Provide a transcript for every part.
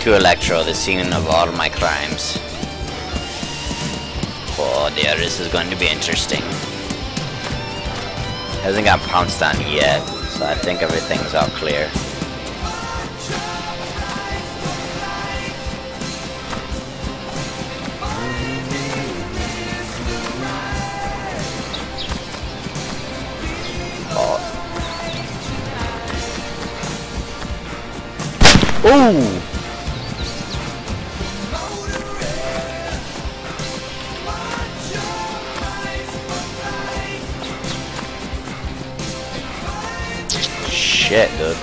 to Electro, the scene of all my crimes. Oh dear, this is going to be interesting. Hasn't got pounced on yet, so I think everything's all clear. Oh! Ooh! Shit, dude.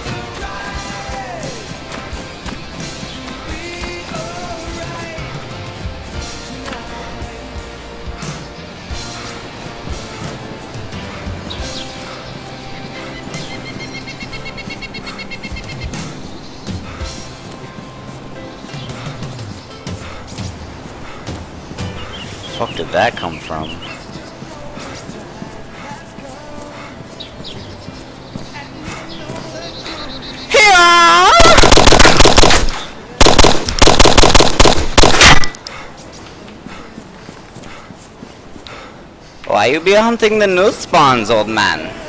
fuck did that come from? Why you be hunting the new spawns, old man?